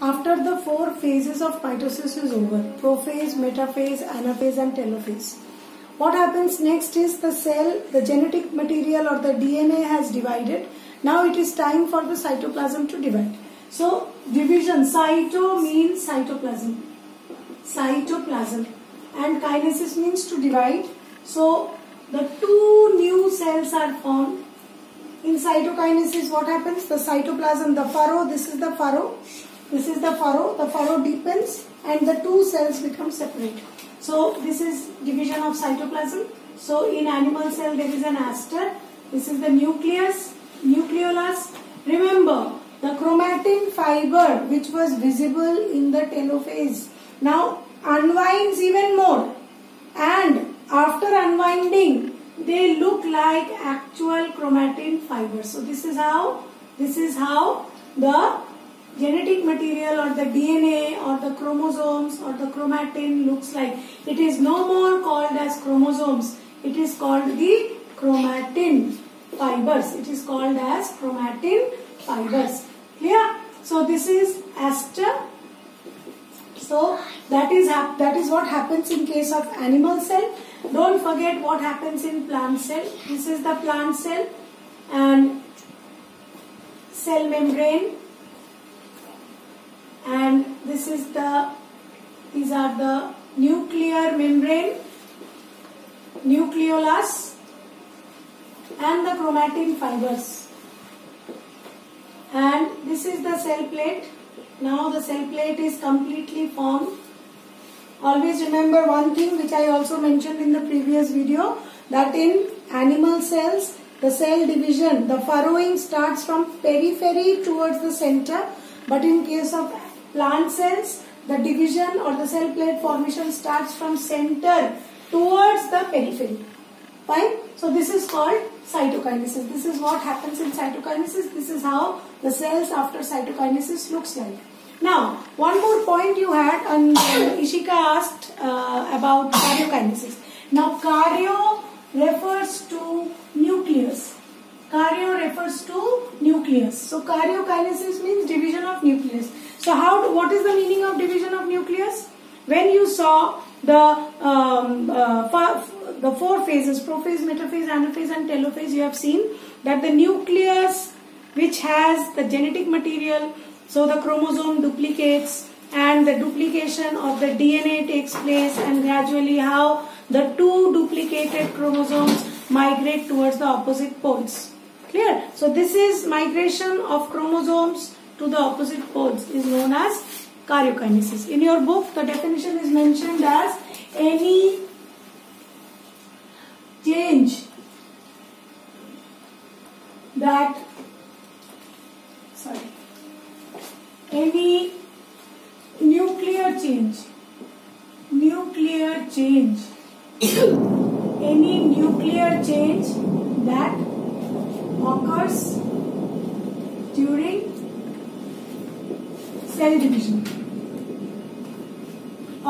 after the four phases of mitosis is over prophase metaphase anaphase and telophase. What happens next is the cell the genetic material or the dna has divided. Now it is time for the cytoplasm to divide. So division cyto means cytoplasm. Cytoplasm. And kinesis means to divide. So the two new cells are formed. In cytokinesis what happens? The cytoplasm the furrow this is the furrow this is the furrow. The furrow deepens and the two cells become separate. So this is division of cytoplasm. So in animal cell there is an aster. This is the nucleus, nucleolus. Remember the chromatin fiber which was visible in the telophase now unwinds even more and after unwinding they look like actual chromatin fibers. So this is how this is how the genetic material or the DNA or the chromosomes or the chromatin looks like. It is no more called as chromosomes. It is called the chromatin fibers. It is called as chromatin fibers. Clear? So this is aster. So that is that is what happens in case of animal cell. Don't forget what happens in plant cell. This is the plant cell and cell membrane and this is the these are the nuclear membrane nucleolus and the chromatin fibers. And this is the cell plate. Now the cell plate is completely formed. Always remember one thing which I also mentioned in the previous video that in animal cells the cell division the furrowing starts from periphery towards the center but in case of plant cells, the division or the cell plate formation starts from center towards the periphery. Fine. So this is called cytokinesis. This is what happens in cytokinesis. This is how the cells after cytokinesis looks like. Now, one more point you had, and uh, Ishika asked uh, about karyokinesis. Now, karyo refers to nucleus. Karyo refers to nucleus. So, karyokinesis means division of nucleus. So how, what is the meaning of division of nucleus? When you saw the um, uh, the four phases, prophase, metaphase, anaphase and telophase, you have seen that the nucleus which has the genetic material, so the chromosome duplicates and the duplication of the DNA takes place and gradually how the two duplicated chromosomes migrate towards the opposite poles. Clear? So this is migration of chromosomes to the opposite poles is known as karyokinesis. In your book, the definition is mentioned as any change that sorry any nuclear change nuclear change any nuclear change that occurs during cell division.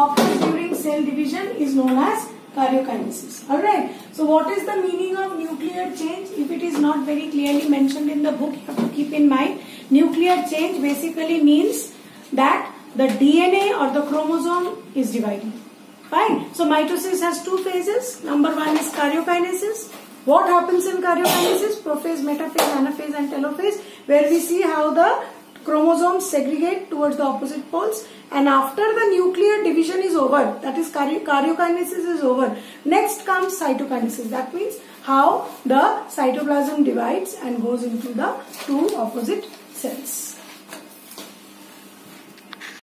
Occurs during cell division is known as karyokinesis. Alright. So what is the meaning of nuclear change? If it is not very clearly mentioned in the book, you have to keep in mind. Nuclear change basically means that the DNA or the chromosome is dividing. Fine. So mitosis has two phases. Number one is karyokinesis. What happens in karyokinesis? Prophase, metaphase, anaphase and telophase where we see how the chromosomes segregate towards the opposite poles and after the nuclear division is over that is karyokinesis is over next comes cytokinesis. That means how the cytoplasm divides and goes into the two opposite cells